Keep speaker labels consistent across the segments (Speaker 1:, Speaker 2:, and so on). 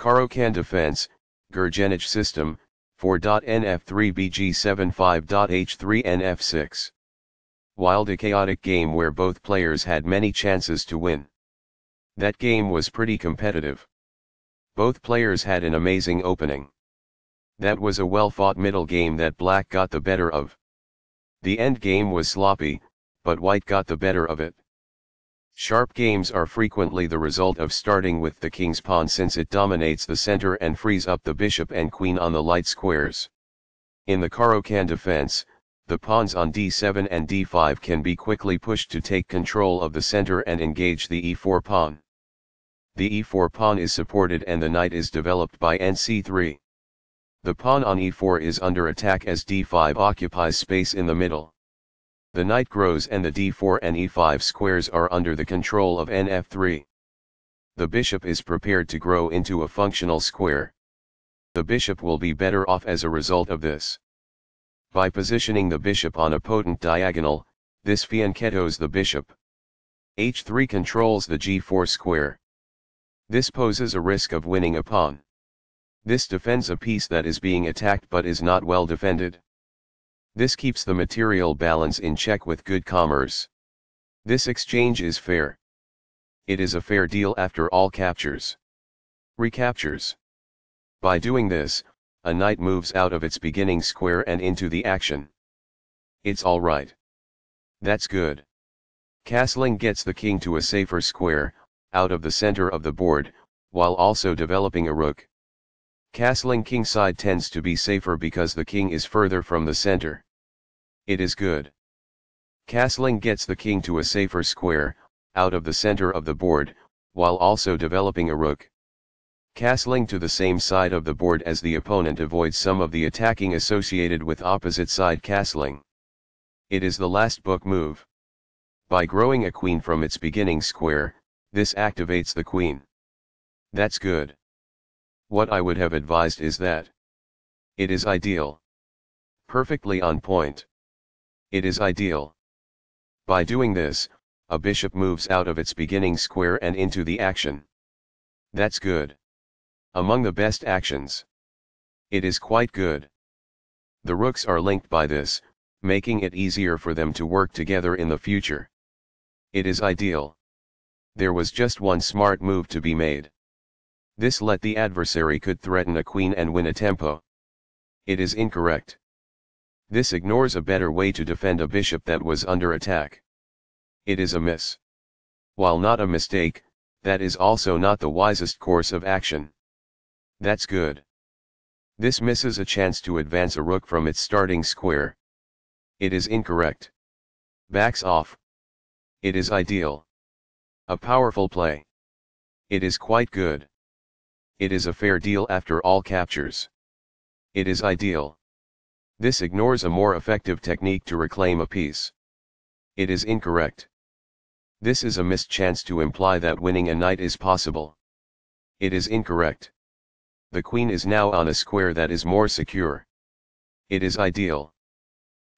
Speaker 1: Caro-Kann defense, Gurgenidze system, 4.NF3BG75.H3NF6. Wild a chaotic game where both players had many chances to win. That game was pretty competitive. Both players had an amazing opening. That was a well-fought middle game that black got the better of. The end game was sloppy, but white got the better of it. Sharp games are frequently the result of starting with the king's pawn since it dominates the center and frees up the bishop and queen on the light squares. In the Caro-Kann defense, the pawns on d7 and d5 can be quickly pushed to take control of the center and engage the e4 pawn. The e4 pawn is supported and the knight is developed by nc3. The pawn on e4 is under attack as d5 occupies space in the middle. The knight grows and the d4 and e5 squares are under the control of nf3. The bishop is prepared to grow into a functional square. The bishop will be better off as a result of this. By positioning the bishop on a potent diagonal, this fianchettos the bishop. h3 controls the g4 square. This poses a risk of winning a pawn. This defends a piece that is being attacked but is not well defended. This keeps the material balance in check with good commerce. This exchange is fair. It is a fair deal after all captures. Recaptures. By doing this, a knight moves out of its beginning square and into the action. It's alright. That's good. Castling gets the king to a safer square, out of the center of the board, while also developing a rook. Castling kingside tends to be safer because the king is further from the center. It is good. Castling gets the king to a safer square, out of the center of the board, while also developing a rook. Castling to the same side of the board as the opponent avoids some of the attacking associated with opposite side castling. It is the last book move. By growing a queen from its beginning square, this activates the queen. That's good. What I would have advised is that. It is ideal. Perfectly on point. It is ideal. By doing this, a bishop moves out of its beginning square and into the action. That's good. Among the best actions. It is quite good. The rooks are linked by this, making it easier for them to work together in the future. It is ideal. There was just one smart move to be made. This let the adversary could threaten a queen and win a tempo. It is incorrect. This ignores a better way to defend a bishop that was under attack. It is a miss. While not a mistake, that is also not the wisest course of action. That's good. This misses a chance to advance a rook from its starting square. It is incorrect. Backs off. It is ideal. A powerful play. It is quite good. It is a fair deal after all captures. It is ideal. This ignores a more effective technique to reclaim a piece. It is incorrect. This is a missed chance to imply that winning a knight is possible. It is incorrect. The queen is now on a square that is more secure. It is ideal.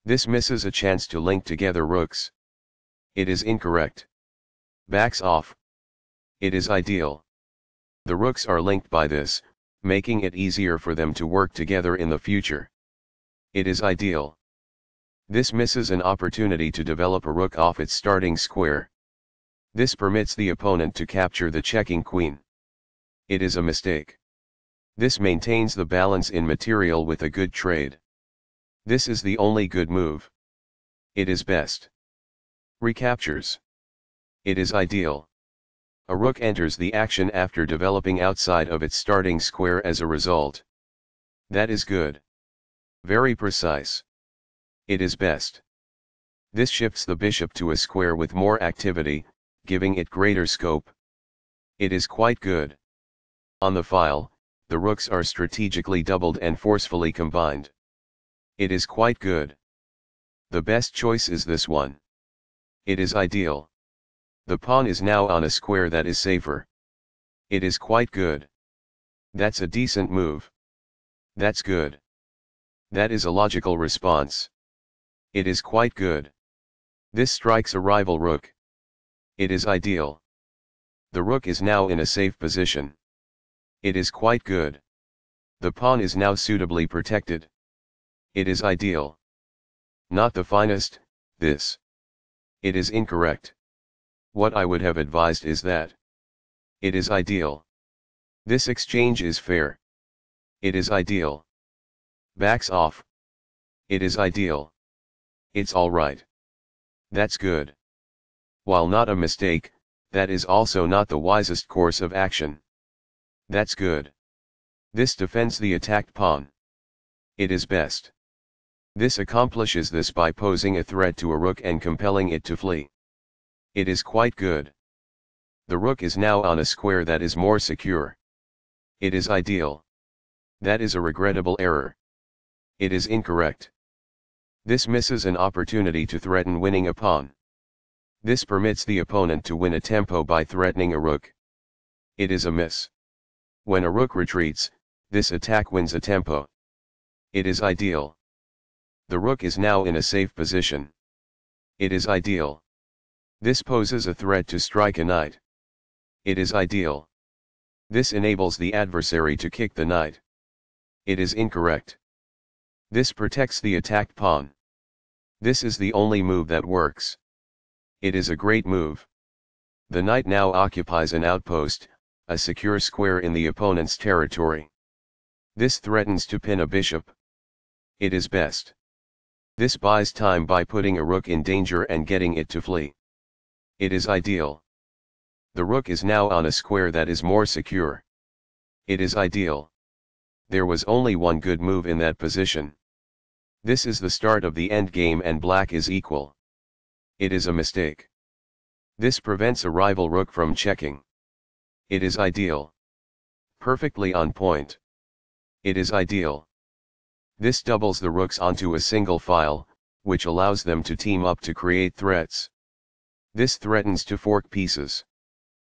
Speaker 1: This misses a chance to link together rooks. It is incorrect. Backs off. It is ideal. The rooks are linked by this, making it easier for them to work together in the future. It is ideal. This misses an opportunity to develop a rook off its starting square. This permits the opponent to capture the checking queen. It is a mistake. This maintains the balance in material with a good trade. This is the only good move. It is best. Recaptures. It is ideal. A rook enters the action after developing outside of its starting square as a result. That is good. Very precise. It is best. This shifts the bishop to a square with more activity, giving it greater scope. It is quite good. On the file, the rooks are strategically doubled and forcefully combined. It is quite good. The best choice is this one. It is ideal. The pawn is now on a square that is safer. It is quite good. That's a decent move. That's good. That is a logical response. It is quite good. This strikes a rival rook. It is ideal. The rook is now in a safe position. It is quite good. The pawn is now suitably protected. It is ideal. Not the finest, this. It is incorrect. What I would have advised is that. It is ideal. This exchange is fair. It is ideal. Backs off. It is ideal. It's alright. That's good. While not a mistake, that is also not the wisest course of action. That's good. This defends the attacked pawn. It is best. This accomplishes this by posing a threat to a rook and compelling it to flee. It is quite good. The rook is now on a square that is more secure. It is ideal. That is a regrettable error. It is incorrect. This misses an opportunity to threaten winning a pawn. This permits the opponent to win a tempo by threatening a rook. It is a miss. When a rook retreats, this attack wins a tempo. It is ideal. The rook is now in a safe position. It is ideal. This poses a threat to strike a knight. It is ideal. This enables the adversary to kick the knight. It is incorrect. This protects the attacked pawn. This is the only move that works. It is a great move. The knight now occupies an outpost, a secure square in the opponent's territory. This threatens to pin a bishop. It is best. This buys time by putting a rook in danger and getting it to flee. It is ideal. The rook is now on a square that is more secure. It is ideal. There was only one good move in that position. This is the start of the endgame and black is equal. It is a mistake. This prevents a rival rook from checking. It is ideal. Perfectly on point. It is ideal. This doubles the rooks onto a single file, which allows them to team up to create threats. This threatens to fork pieces.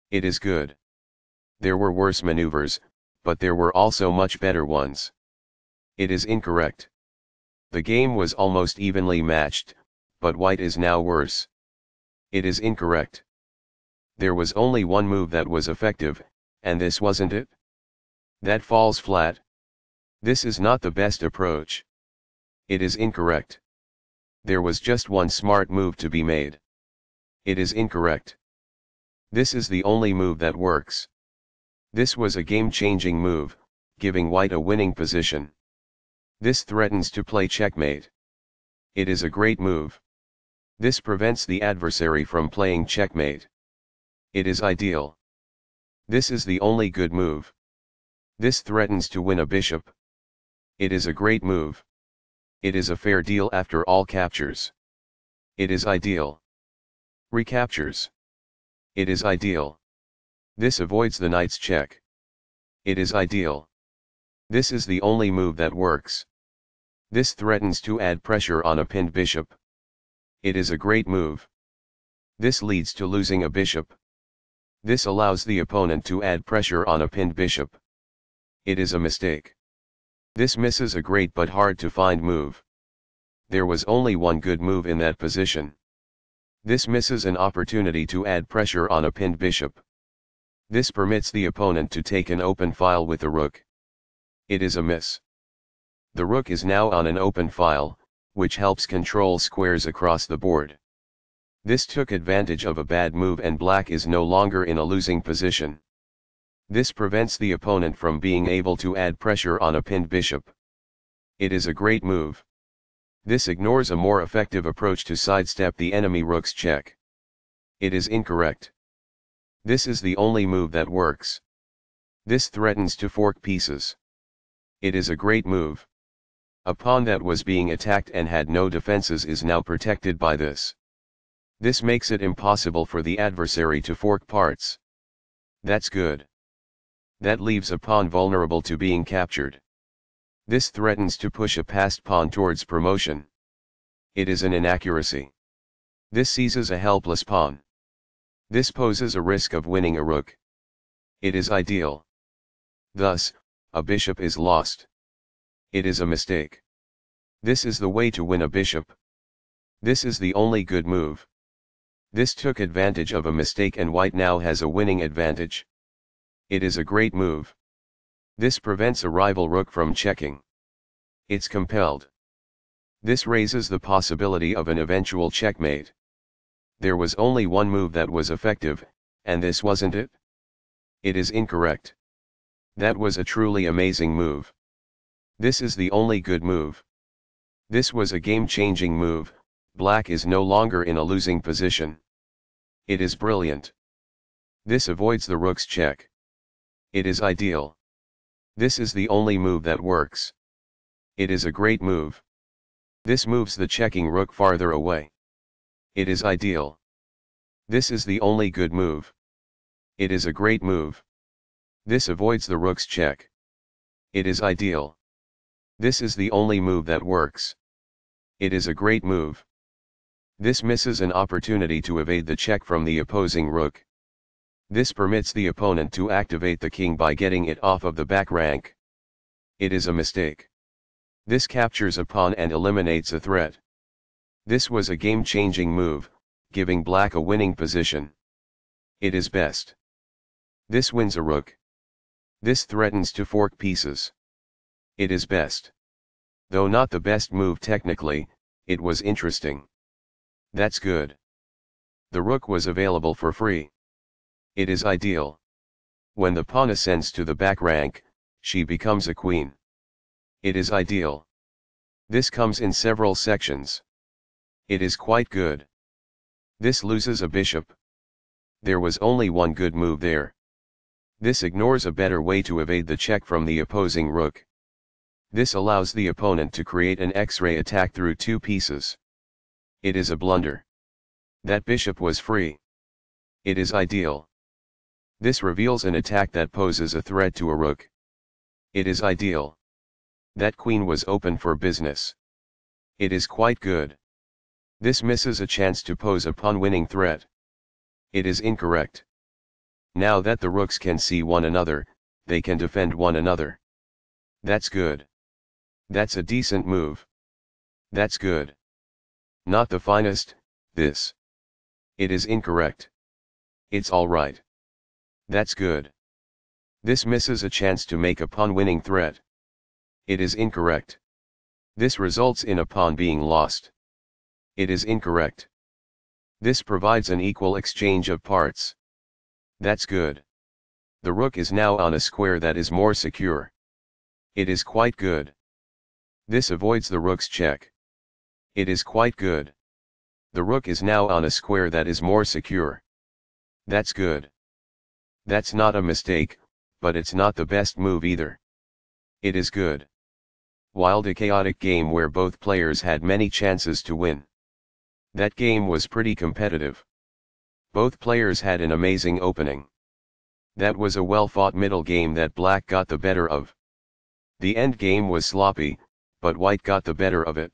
Speaker 1: It is good. There were worse maneuvers, but there were also much better ones. It is incorrect. The game was almost evenly matched, but white is now worse. It is incorrect. There was only one move that was effective, and this wasn't it? That falls flat. This is not the best approach. It is incorrect. There was just one smart move to be made. It is incorrect. This is the only move that works. This was a game-changing move, giving white a winning position. This threatens to play checkmate. It is a great move. This prevents the adversary from playing checkmate. It is ideal. This is the only good move. This threatens to win a bishop. It is a great move. It is a fair deal after all captures. It is ideal. Recaptures. It is ideal. This avoids the knight's check. It is ideal. This is the only move that works. This threatens to add pressure on a pinned bishop. It is a great move. This leads to losing a bishop. This allows the opponent to add pressure on a pinned bishop. It is a mistake. This misses a great but hard to find move. There was only one good move in that position. This misses an opportunity to add pressure on a pinned bishop. This permits the opponent to take an open file with the rook. It is a miss. The rook is now on an open file, which helps control squares across the board. This took advantage of a bad move and black is no longer in a losing position. This prevents the opponent from being able to add pressure on a pinned bishop. It is a great move. This ignores a more effective approach to sidestep the enemy rook's check. It is incorrect. This is the only move that works. This threatens to fork pieces. It is a great move. A pawn that was being attacked and had no defenses is now protected by this. This makes it impossible for the adversary to fork parts. That's good. That leaves a pawn vulnerable to being captured. This threatens to push a passed pawn towards promotion. It is an inaccuracy. This seizes a helpless pawn. This poses a risk of winning a rook. It is ideal. Thus, a bishop is lost. It is a mistake. This is the way to win a bishop. This is the only good move. This took advantage of a mistake and white now has a winning advantage. It is a great move. This prevents a rival rook from checking. It's compelled. This raises the possibility of an eventual checkmate. There was only one move that was effective, and this wasn't it? It is incorrect. That was a truly amazing move. This is the only good move. This was a game-changing move, black is no longer in a losing position. It is brilliant. This avoids the rook's check. It is ideal. This is the only move that works. It is a great move. This moves the checking rook farther away. It is ideal. This is the only good move. It is a great move. This avoids the rook's check. It is ideal. This is the only move that works. It is a great move. This misses an opportunity to evade the check from the opposing rook. This permits the opponent to activate the king by getting it off of the back rank. It is a mistake. This captures a pawn and eliminates a threat. This was a game-changing move, giving black a winning position. It is best. This wins a rook. This threatens to fork pieces. It is best. Though not the best move technically, it was interesting. That's good. The rook was available for free. It is ideal. When the pawn ascends to the back rank, she becomes a queen. It is ideal. This comes in several sections. It is quite good. This loses a bishop. There was only one good move there. This ignores a better way to evade the check from the opposing rook. This allows the opponent to create an X-ray attack through two pieces. It is a blunder. That bishop was free. It is ideal. This reveals an attack that poses a threat to a rook. It is ideal. That queen was open for business. It is quite good. This misses a chance to pose a pawn-winning threat. It is incorrect. Now that the rooks can see one another, they can defend one another. That's good. That's a decent move. That's good. Not the finest, this. It is incorrect. It's alright. That's good. This misses a chance to make a pawn-winning threat. It is incorrect. This results in a pawn being lost. It is incorrect. This provides an equal exchange of parts. That's good. The rook is now on a square that is more secure. It is quite good. This avoids the rook's check. It is quite good. The rook is now on a square that is more secure. That's good. That's not a mistake, but it's not the best move either. It is good. Wild a chaotic game where both players had many chances to win. That game was pretty competitive. Both players had an amazing opening. That was a well-fought middle game that black got the better of. The end game was sloppy, but white got the better of it.